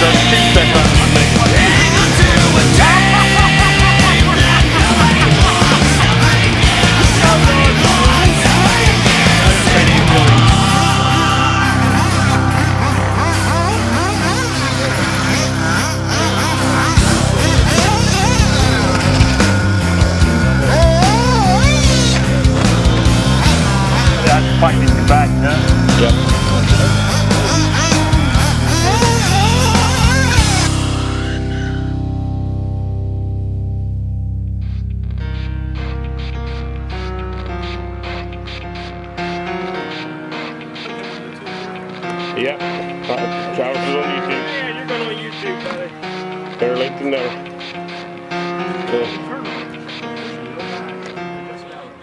the sea. Yep. Uh, Travis is on YouTube. Yeah, you're going on YouTube, buddy. Better late than never.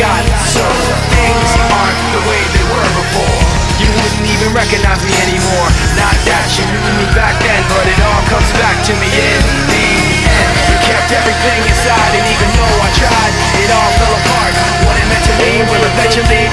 God, so things aren't the way they were before. You wouldn't even recognize me anymore. Not that you knew me back then, but it all comes back to me in the end. You kept everything inside, and even though I tried, it all fell apart. What it meant to me will eventually.